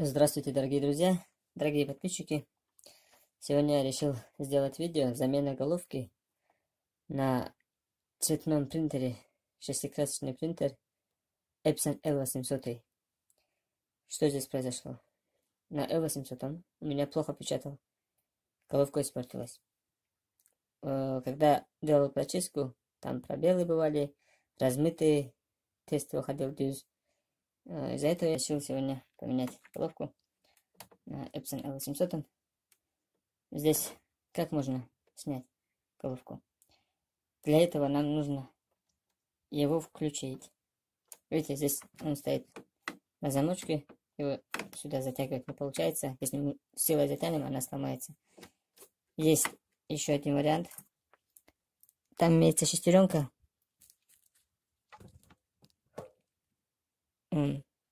Здравствуйте, дорогие друзья, дорогие подписчики. Сегодня я решил сделать видео замена головки на цветном принтере, шестикрасочный принтер Epson L800. Что здесь произошло? На L800 у меня плохо печатал, головка испортилась. Э, когда делал прочистку, там пробелы бывали, размытые, тест выходил дюз. Э, из-за этого я решил сегодня поменять головку на Epson L800. Здесь как можно снять головку? Для этого нам нужно его включить. Видите, здесь он стоит на замочке. Его сюда затягивать не получается. Если мы силой затянем, она сломается. Есть еще один вариант. Там имеется шестеренка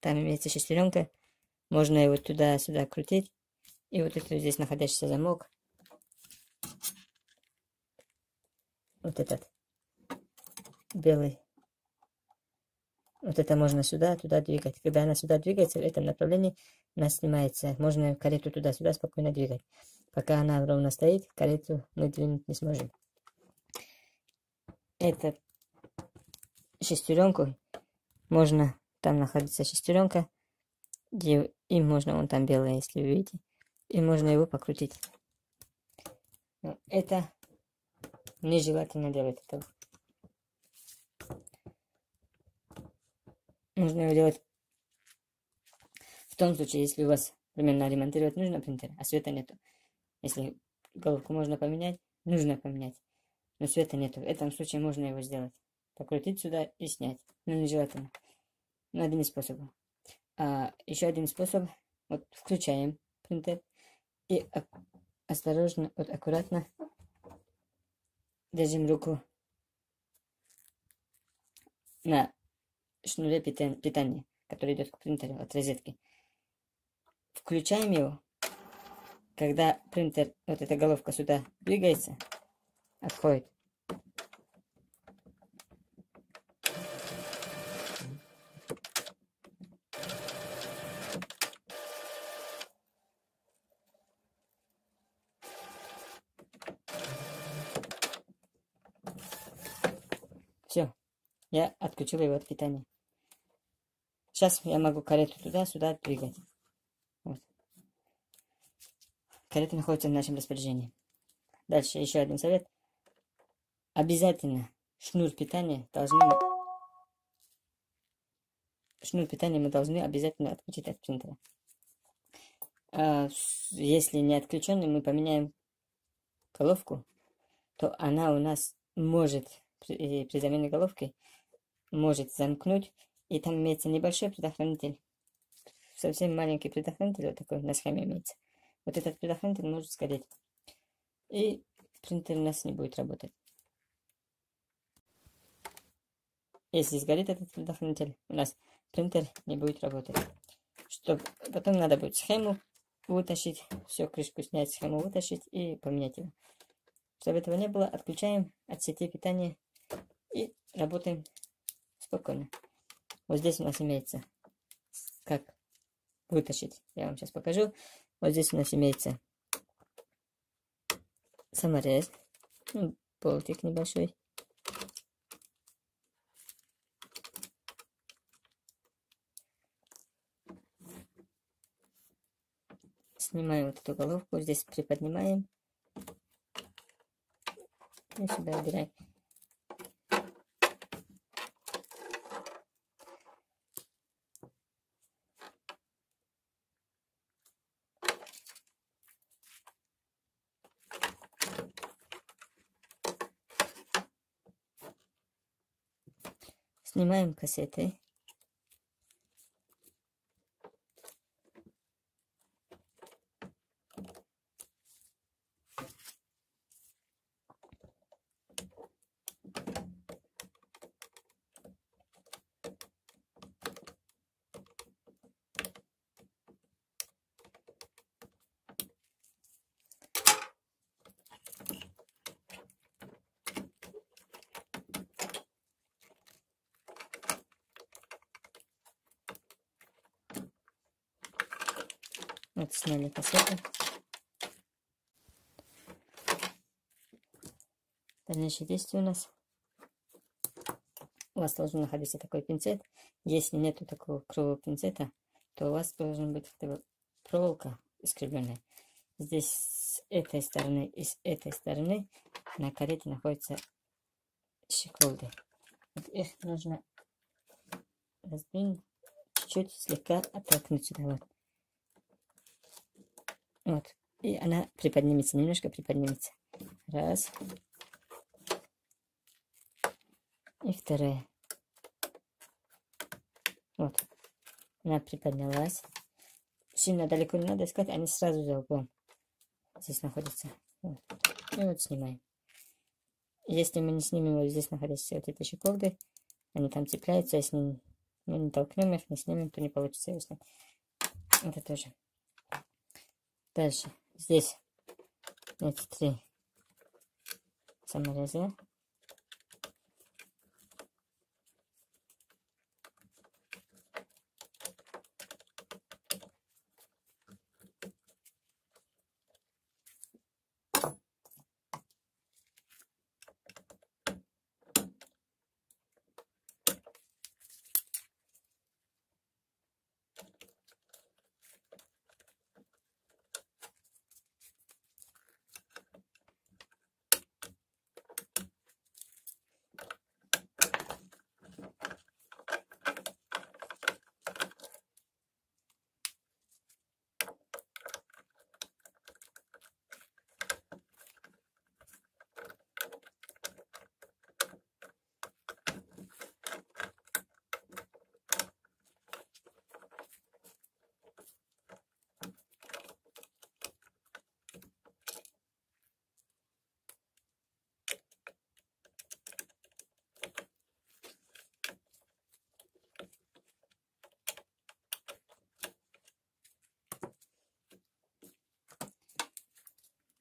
Там имеется шестеренка. Можно его туда-сюда крутить. И вот этот здесь находящийся замок. Вот этот. Белый. Вот это можно сюда, туда двигать. Когда она сюда двигается, в этом направлении она снимается. Можно карету туда-сюда спокойно двигать. Пока она ровно стоит, карету мы двинуть не сможем. Эту шестеренку можно там находится шестеренка. И, и можно, вон там белое, если вы видите. И можно его покрутить. Но это нежелательно делать этого. Нужно его делать в том случае, если у вас примерно ремонтировать нужно принтер, а света нету. Если головку можно поменять, нужно поменять. Но света нету. В этом случае можно его сделать. Покрутить сюда и снять. Но нежелательно. Ну, один из способов. А, еще один способ. Вот включаем принтер и осторожно, вот аккуратно держим руку на шнуре питания, который идет к принтеру от розетки. Включаем его. Когда принтер, вот эта головка сюда двигается, отходит, Все, я отключил его от питания. Сейчас я могу карету туда-сюда двигать. Вот. Карета находится в нашем распоряжении. Дальше еще один совет. Обязательно шнур питания должны... Шнур питания мы должны обязательно отключить от принтера. А если не отключенный, мы поменяем головку, то она у нас может при, замене головки может замкнуть, и там имеется небольшой предохранитель. Совсем маленький предохранитель, вот такой на схеме имеется. Вот этот предохранитель может сгореть. И принтер у нас не будет работать. Если сгорит этот предохранитель, у нас принтер не будет работать. Чтобы потом надо будет схему вытащить, все, крышку снять, схему вытащить и поменять его. Чтобы этого не было, отключаем от сети питания и работаем спокойно. Вот здесь у нас имеется, как вытащить. Я вам сейчас покажу. Вот здесь у нас имеется саморез, ну, болтик небольшой. Снимаем вот эту головку, здесь приподнимаем и сюда убираем. Снимаем кассеты. Сняли кассету. Дальнейшие действия у нас. У вас должен находиться такой пинцет. Если нету такого круглого пинцета, то у вас должен быть проволока искривленная. Здесь с этой стороны и с этой стороны на карете находятся щеколды. Вот их нужно раздвинуть, чуть-чуть слегка оттолкнуть сюда. Вот. Вот. И она приподнимется, немножко приподнимется. Раз. И вторая. Вот. Она приподнялась. Сильно далеко не надо искать, они сразу за углом. Здесь находятся. Вот. И вот снимаем. Если мы не снимем вот здесь находящиеся вот эти щеколды, они там цепляются, если мы не толкнем их, не снимем, то не получится его снять. Это тоже. Дальше. Здесь эти три самореза.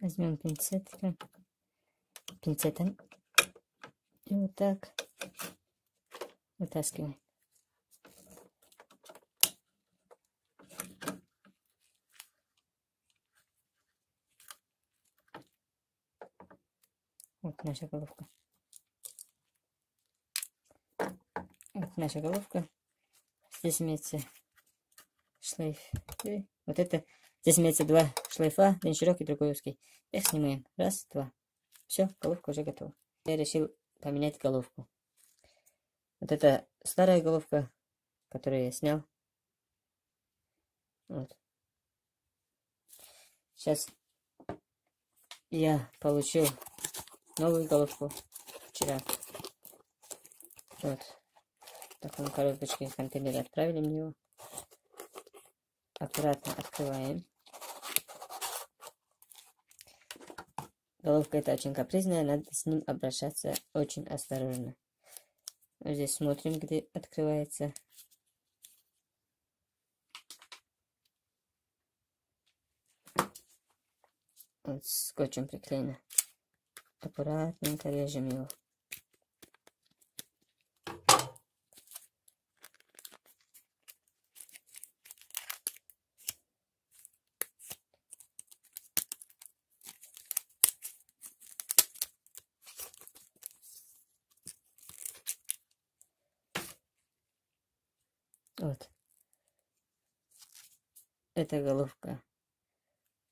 Возьмем пинцетиком, пинцетом и вот так вытаскиваем. Вот наша головка. Вот наша головка. Здесь имеется шлейф. И вот это Здесь имеется два шлейфа, один широкий, другой узкий. Их снимаем. Раз, два. Все, головка уже готова. Я решил поменять головку. Вот это старая головка, которую я снял. Вот. Сейчас я получил новую головку вчера. Вот. В таком коробочке контейнере отправили мне его. Аккуратно открываем. Головка это очень капризная, надо с ним обращаться очень осторожно. Здесь смотрим, где открывается. Вот скотчем приклеено. Аккуратненько режем его. Вот. Эта головка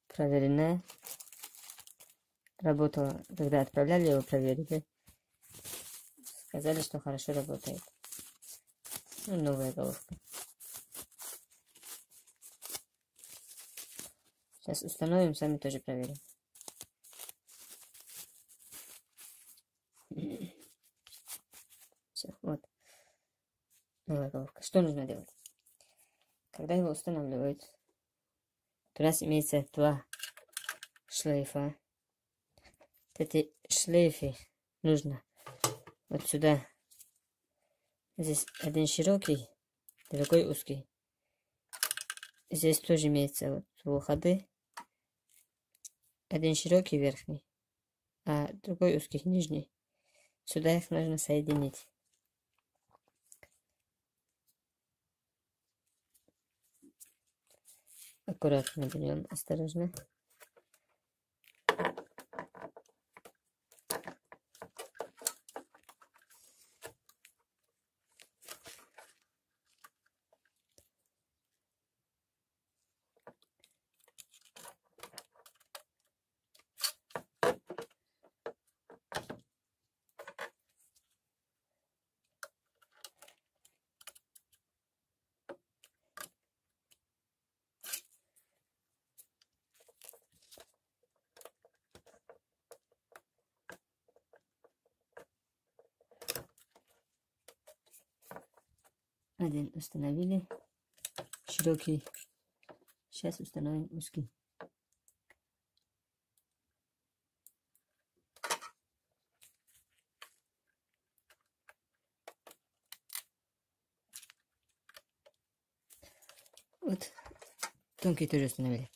проверенная. Работала, когда отправляли его, проверили. Сказали, что хорошо работает. Ну, новая головка. Сейчас установим, сами тоже проверим. Все, вот новая головка. Что нужно делать? Когда его устанавливают, у нас имеется два шлейфа. Эти шлейфы нужно вот сюда. Здесь один широкий, другой узкий. Здесь тоже имеется вот выходы. Один широкий верхний, а другой узкий нижний. Сюда их нужно соединить. Аккуратно берем, осторожно. Один установили. Широкий. Сейчас установим узкий. Вот. Тонкий тоже установили.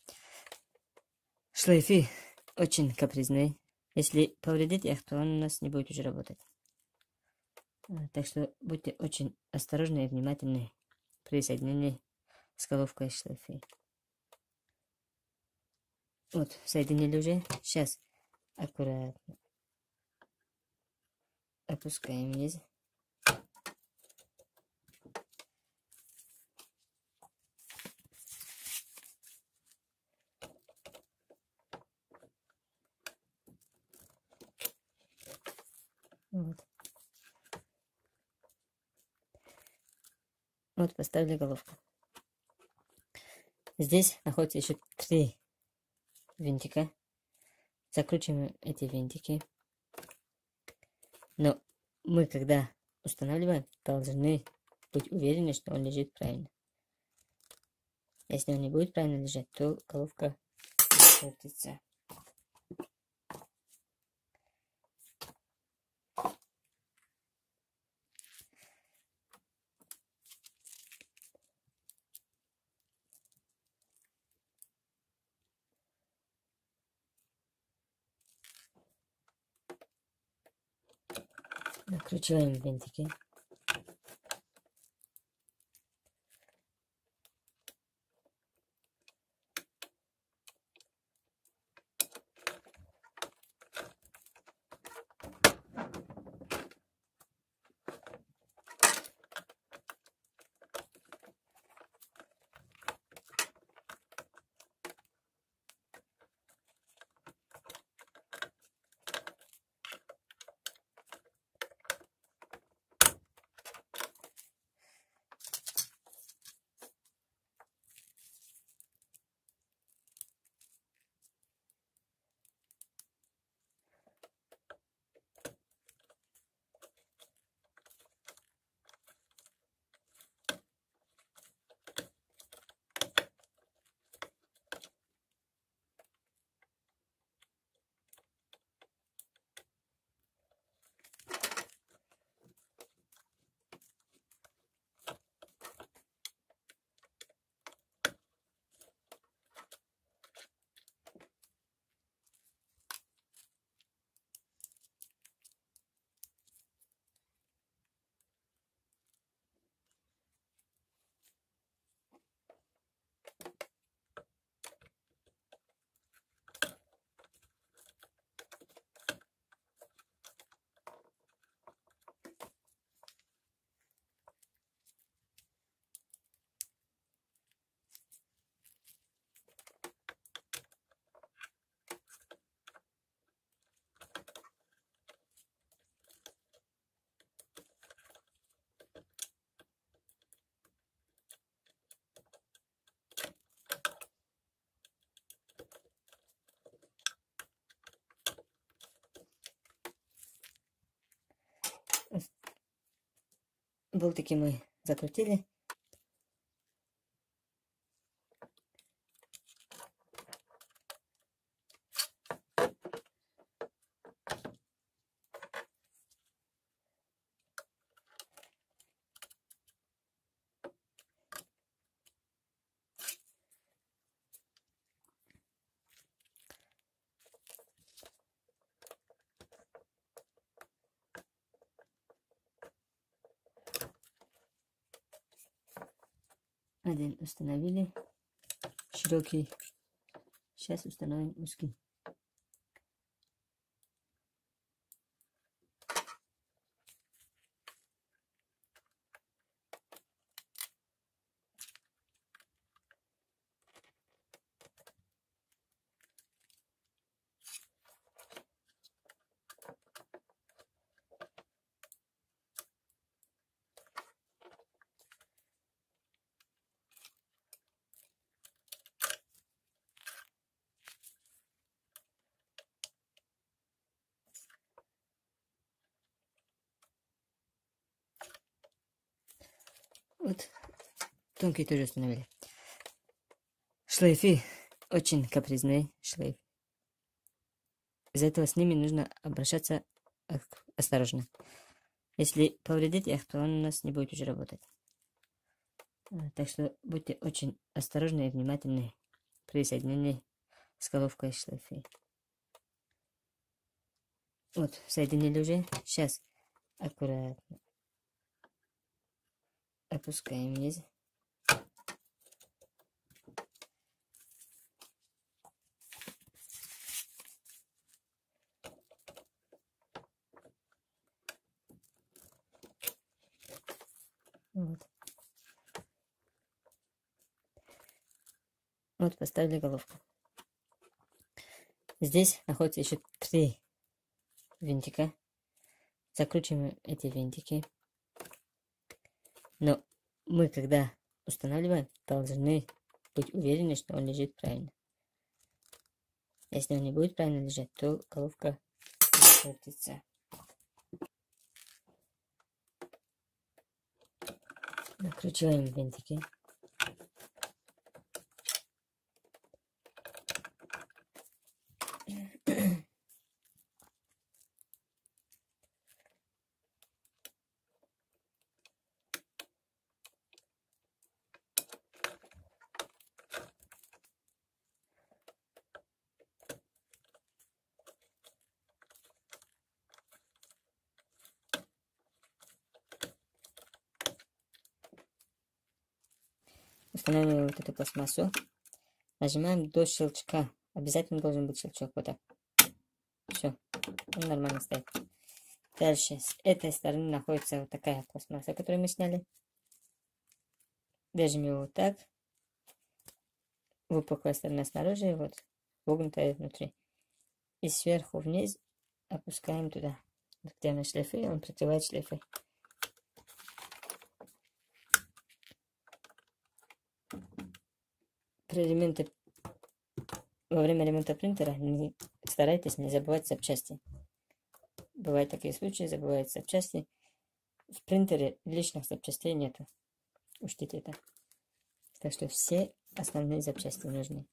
Шлейфы очень капризные. Если повредить их, то он у нас не будет уже работать. А, так что будьте очень осторожны и внимательны при соединении с головкой шлейфы. Вот, соединили уже. Сейчас аккуратно опускаем вниз. Вот. Вот, поставили головку. Здесь находится еще три винтика. Закручиваем эти винтики. Но мы, когда устанавливаем, должны быть уверены, что он лежит правильно. Если он не будет правильно лежать, то головка испортится. Накручиваем винтики. Болтики мы закрутили. Один установили. широкий. Сейчас установим узкий. Вот тонкий тоже установили. Шлейфы очень капризные шлейф. Из-за этого с ними нужно обращаться осторожно. Если повредить их, то он у нас не будет уже работать. Э, так что будьте очень осторожны и внимательны при соединении с головкой шлейфы. Вот, соединили уже. Сейчас аккуратно опускаем вниз. Вот поставили головку. Здесь находится еще три винтика. Закручиваем эти винтики. Но мы, когда устанавливаем, должны быть уверены, что он лежит правильно. Если он не будет правильно лежать, то головка испортится. Накручиваем винтики. Устанавливаем вот эту пластмассу. Нажимаем до щелчка. Обязательно должен быть щелчок. Вот так. Все. Он нормально стоит. Дальше. С этой стороны находится вот такая пластмасса, которую мы сняли. Держим его вот так. Выпуклая сторона снаружи, вот вогнутая внутри. И сверху вниз опускаем туда. Где на шлейфы, он прикрывает шлейфы. При ремонте, во время ремонта принтера не, старайтесь не забывать запчасти. Бывают такие случаи, забывают запчасти. В принтере лишних запчастей нету. Учтите это. Так что все основные запчасти нужны.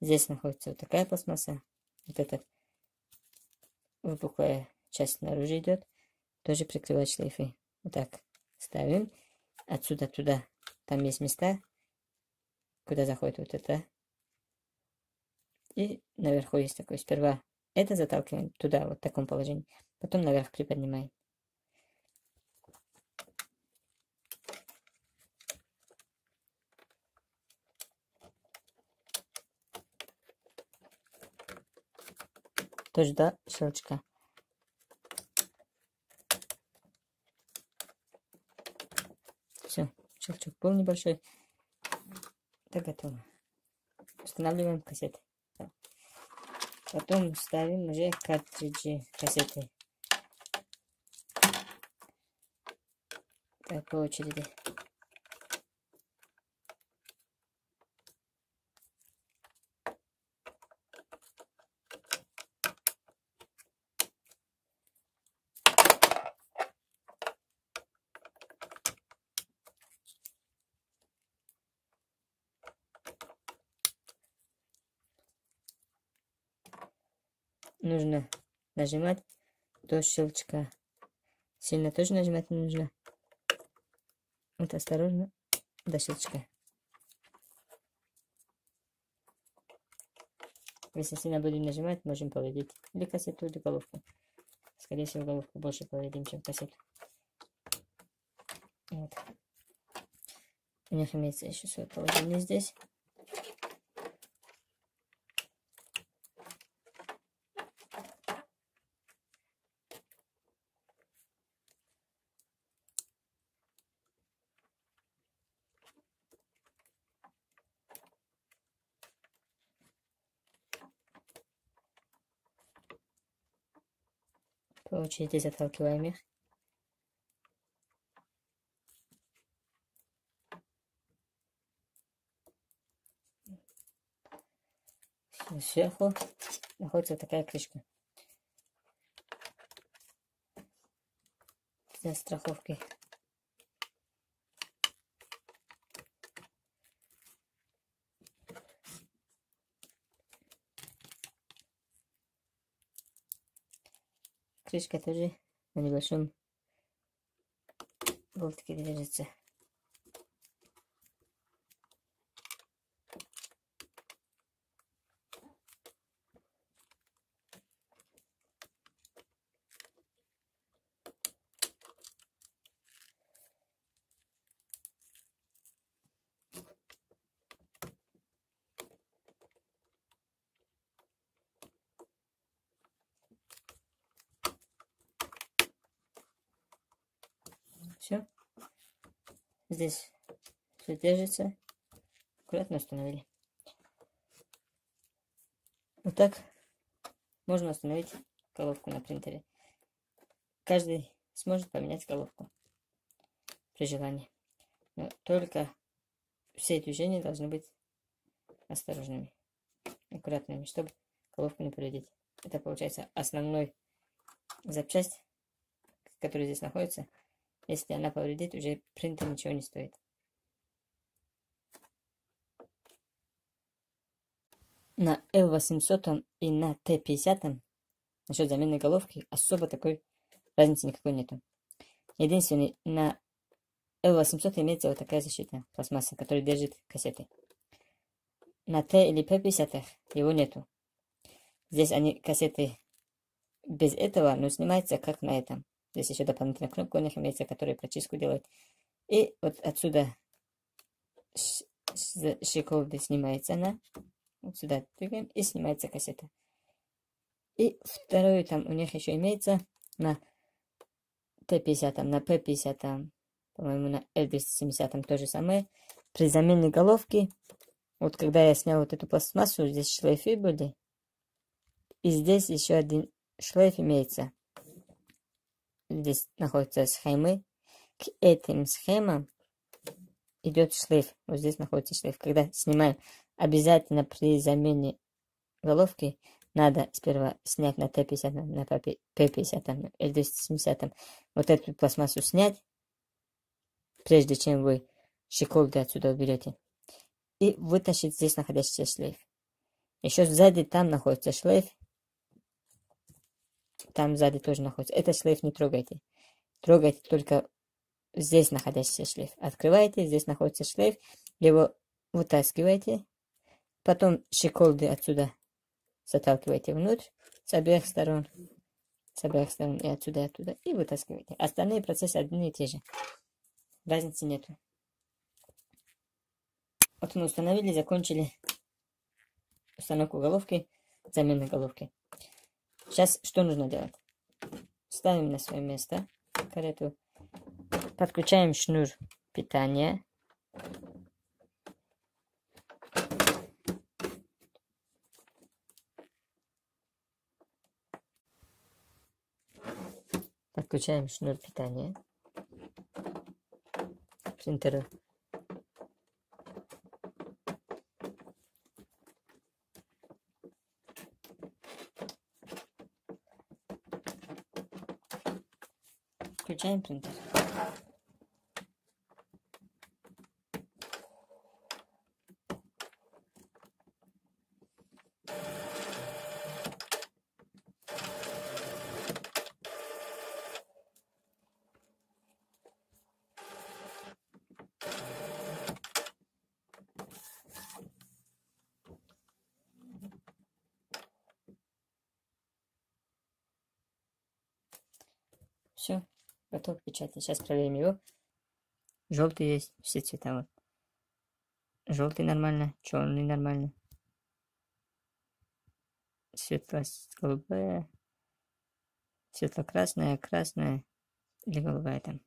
Здесь находится вот такая пластмасса. Вот эта выпуклая часть снаружи идет. Тоже прикрывать шлейфы. Вот так ставим. Отсюда туда. Там есть места, куда заходит вот это. И наверху есть такой. Сперва это заталкиваем туда, вот в таком положении. Потом наверх приподнимаем. Тоже до щелчка. Все, щелчок был небольшой. Это готово. Устанавливаем кассеты. Потом ставим уже картриджи кассеты. Так, по очереди. нужно нажимать до щелчка. Сильно тоже нажимать не нужно. Вот осторожно до щелчка. Если сильно будем нажимать, можем повредить или кассету, или головку. Скорее всего, головку больше повредим, чем кассету. Вот. У них имеется еще свое положение здесь. По очереди заталкиваем их. Сверху находится такая крышка. Для страховки. Крышка тоже на небольшом болтике держится. Все. Здесь все держится. Аккуратно установили. Вот так можно установить головку на принтере. Каждый сможет поменять головку при желании. Но только все движения должны быть осторожными, аккуратными, чтобы головку не повредить. Это получается основной запчасть, которая здесь находится, если она повредит, уже принтер ничего не стоит. На L800 и на T50 насчет замены головки особо такой разницы никакой нету. Единственное, на L800 имеется вот такая защитная пластмасса, которая держит кассеты. На T или P50 его нету. Здесь они кассеты без этого, но снимается как на этом. Здесь еще дополнительная кнопка у них имеется, которая прочистку делает. И вот отсюда щеколды снимается она. Вот сюда двигаем и снимается кассета. И второй там у них еще имеется на Т-50, на П-50, по-моему, на L270 то же самое. При замене головки, вот когда я снял вот эту пластмассу, здесь шлейфы были. И здесь еще один шлейф имеется здесь находятся схемы. К этим схемам идет шлейф. Вот здесь находится шлейф. Когда снимаем, обязательно при замене головки надо сперва снять на Т-50, на П-50, на L270. Вот эту пластмассу снять, прежде чем вы щеколды отсюда уберете. И вытащить здесь находящийся шлейф. Еще сзади там находится шлейф. Там сзади тоже находится. Это шлейф не трогайте. Трогайте только здесь находящийся шлейф. Открываете, здесь находится шлейф. Его вытаскиваете. Потом щеколды отсюда заталкиваете внутрь с обеих сторон. С обеих сторон и отсюда, и оттуда. И вытаскиваете. Остальные процессы одни и те же. Разницы нету. Вот мы установили, закончили установку головки, замены головки. Сейчас что нужно делать? Ставим на свое место карету. Подключаем шнур питания. Подключаем шнур питания принтеру. Включаем принтер. Все печатать. Сейчас проверим его. Желтый есть, все цвета вот. Желтый нормально, черный нормально. Светло-голубая, светло-красная, красная или голубая там.